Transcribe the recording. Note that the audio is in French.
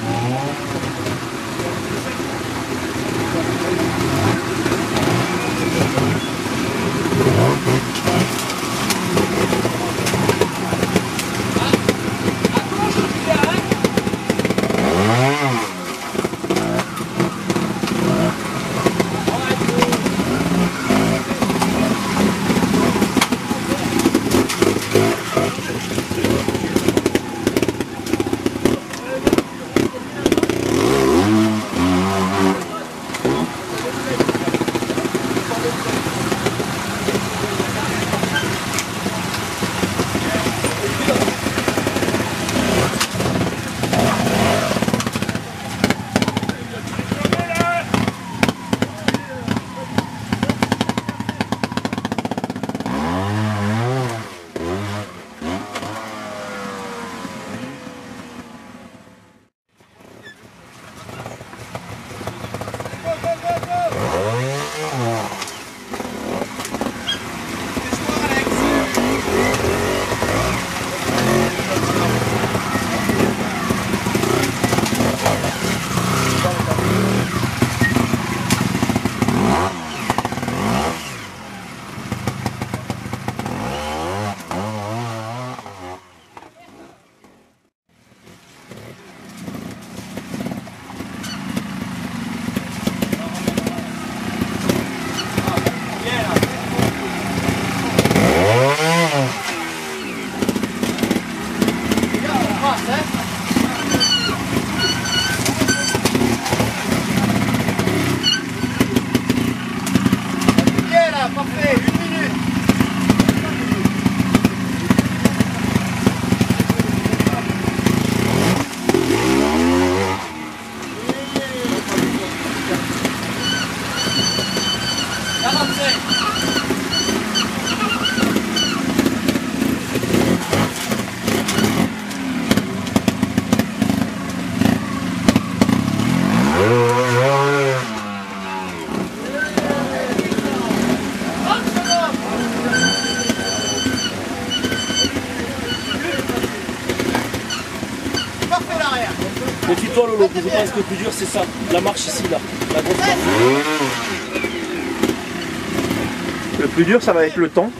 Thank Toi Lolo, je pense que le plus dur c'est ça, la marche ici là, la grosse marche. Le plus dur, ça va être le temps.